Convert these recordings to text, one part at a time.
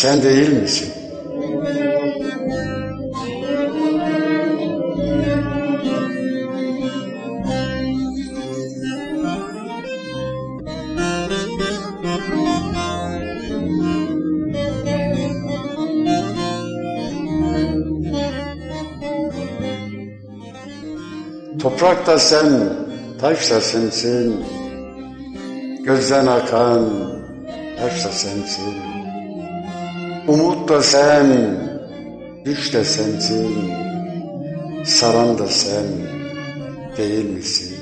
Sen değil misin? Toprak da sen, taş sensin. Gözden akan taş da sensin. Umut da sen, güç de sensin. Saran da sen, değil misin,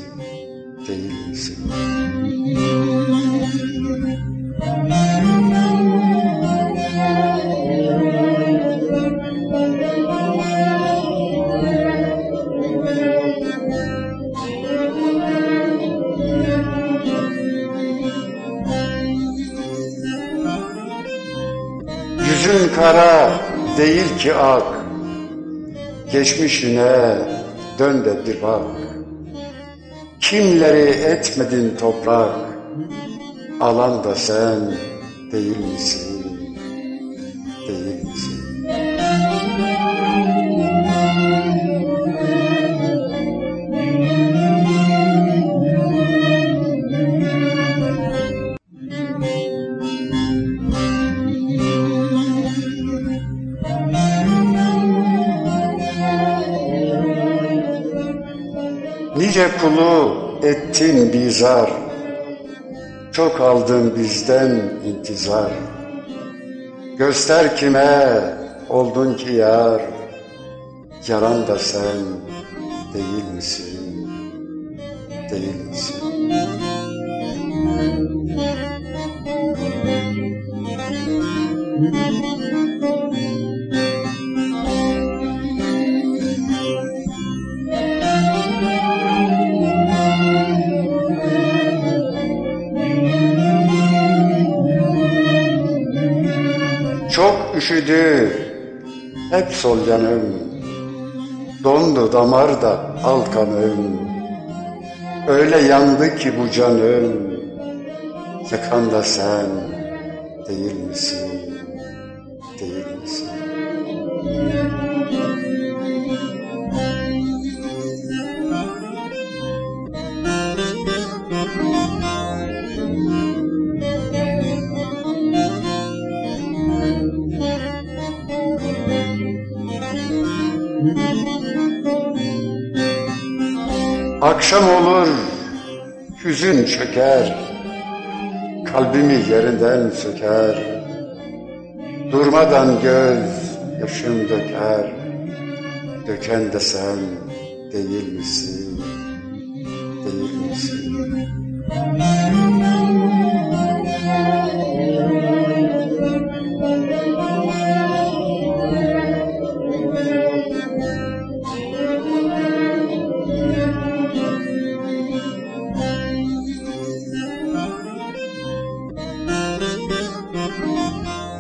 değil misin? Kara değil ki ak, geçmişine dön de bir bak. Kimleri etmedin toprak, alan da sen değil misin, Nice kulu ettin bizar, çok aldın bizden intizar. Göster kime oldun ki yar, yaran da sen değil misin, değil misin? Üşüdü hep sol yanım, dondu damarda al kanım. Öyle yandı ki bu canım, yakan da sen değil misin, değil misin? Akşam olur, hüzün çöker, kalbimi yerinden söker. Durmadan göz yaşım döker, döken de sen değil misin, değil misin?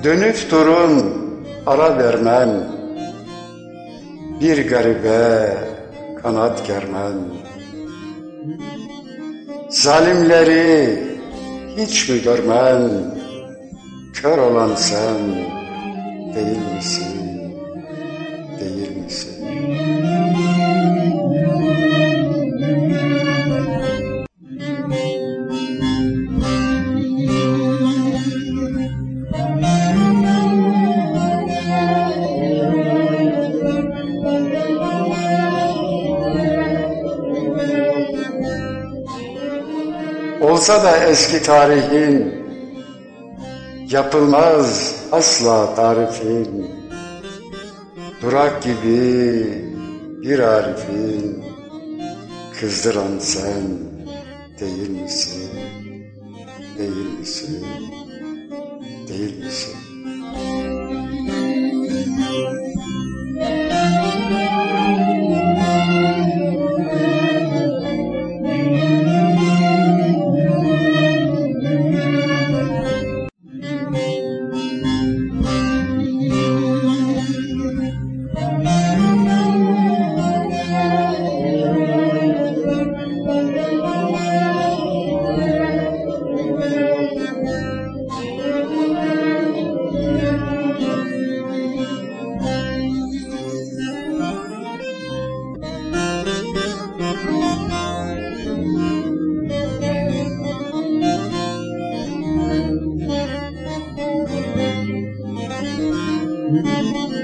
Dönüp durun ara vermem. Bir garibe kanat germen. Zalimleri hiç mi görmen Kör olan sen değil misin, değil misin? Olsa da eski tarihin Yapılmaz asla tarifin Durak gibi bir arifin Kızdıran sen değil misin? Değil misin? Değil misin? Mm-hmm.